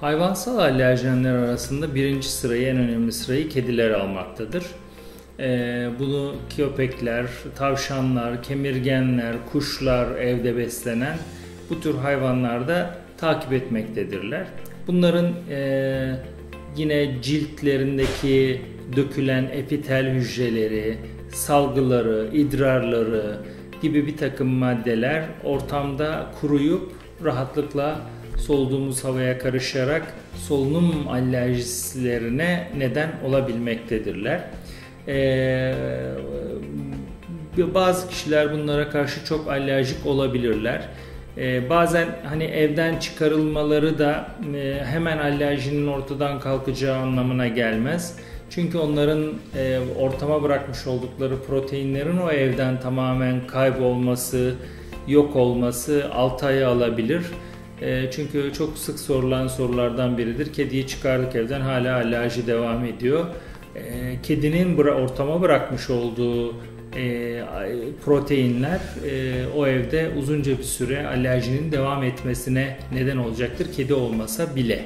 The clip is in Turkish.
Hayvansal alerjenler arasında birinci sırayı, en önemli sırayı kediler almaktadır. Ee, bunu köpekler, tavşanlar, kemirgenler, kuşlar, evde beslenen bu tür hayvanlar da takip etmektedirler. Bunların e, yine ciltlerindeki dökülen epitel hücreleri, salgıları, idrarları gibi bir takım maddeler ortamda kuruyup rahatlıkla soluduğumuz havaya karışarak solunum alerjilerine neden olabilmektedirler. Ee, bazı kişiler bunlara karşı çok alerjik olabilirler. Ee, bazen hani evden çıkarılmaları da e, hemen alerjinin ortadan kalkacağı anlamına gelmez. Çünkü onların e, ortama bırakmış oldukları proteinlerin o evden tamamen kaybolması, yok olması 6 ayı alabilir. E, çünkü çok sık sorulan sorulardan biridir. Kediyi çıkardık evden hala alerji devam ediyor. E, kedinin ortama bırakmış olduğu e, proteinler e, o evde uzunca bir süre alerjinin devam etmesine neden olacaktır kedi olmasa bile.